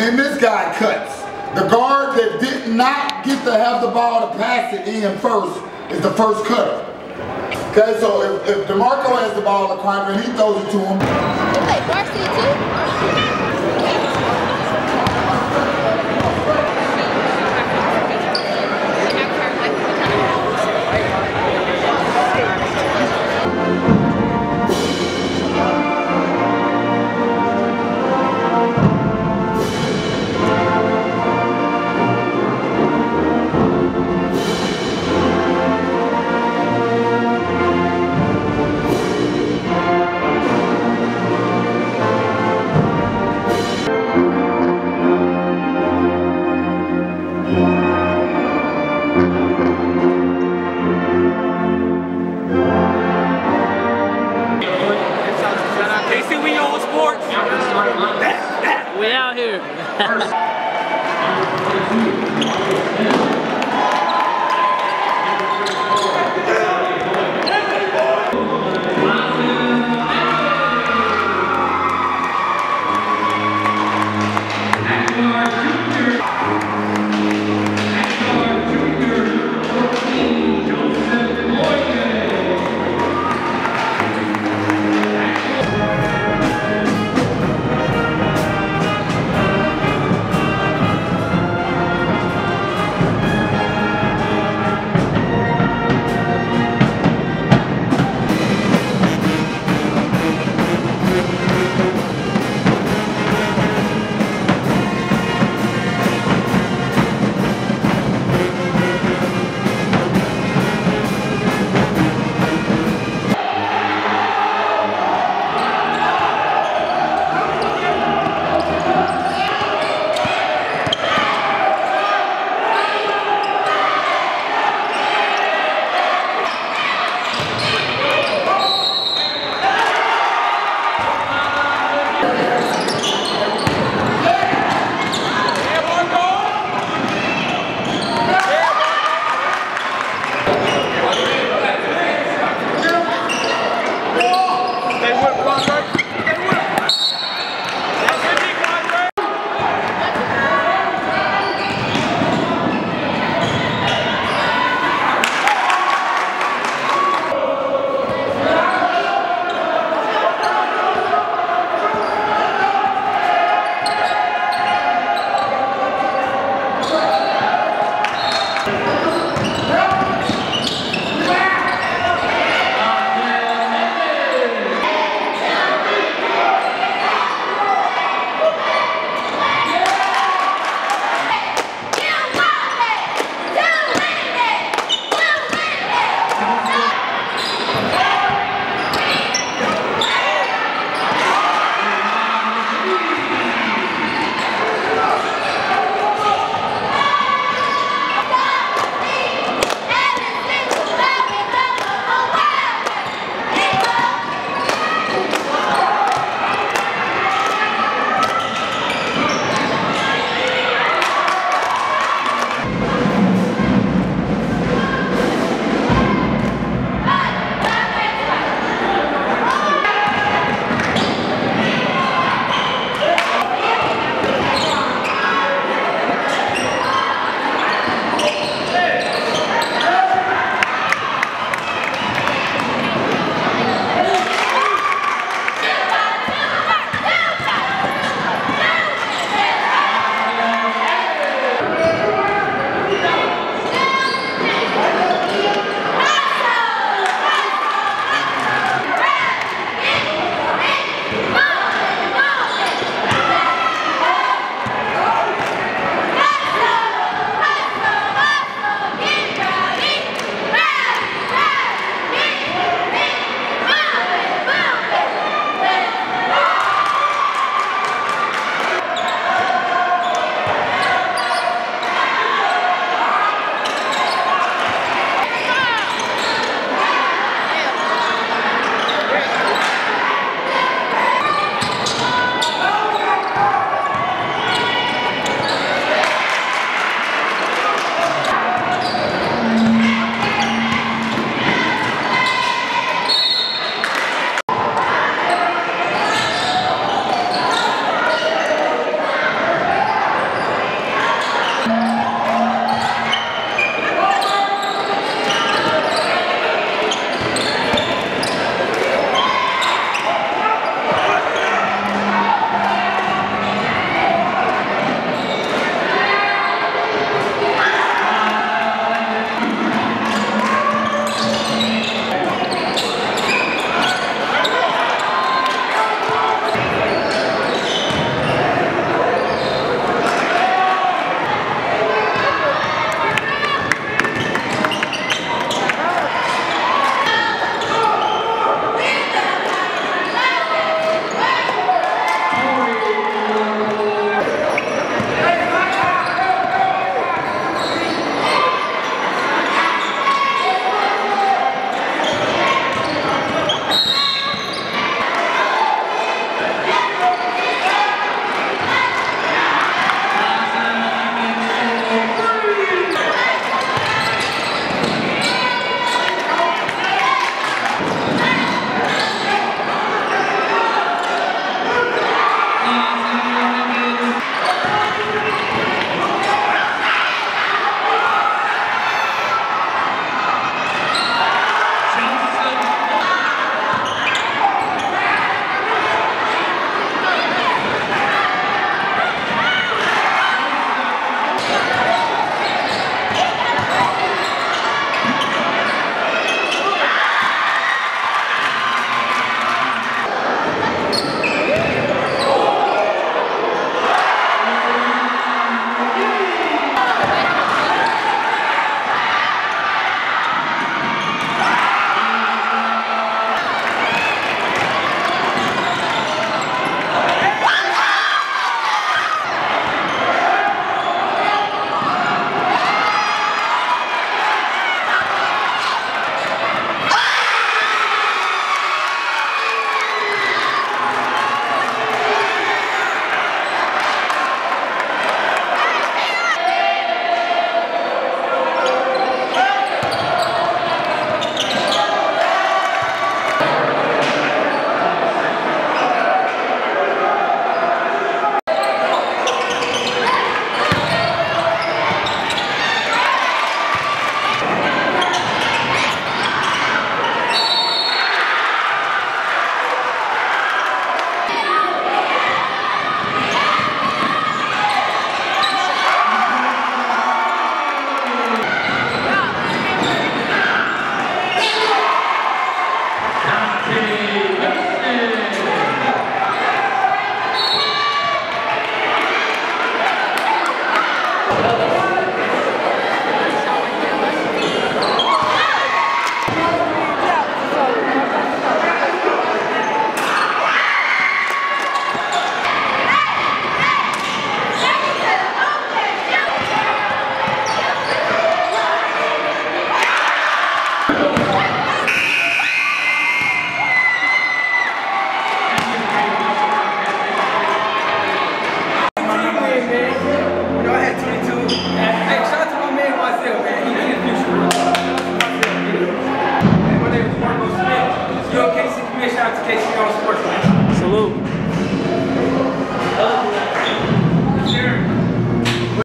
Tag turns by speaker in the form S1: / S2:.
S1: then this guy cuts. The guard that did not get to have the ball to pass it in first is the first cutter. Okay, so if, if DeMarco has the ball, in the quadrant, he throws it to him.
S2: You play varsity too?
S3: We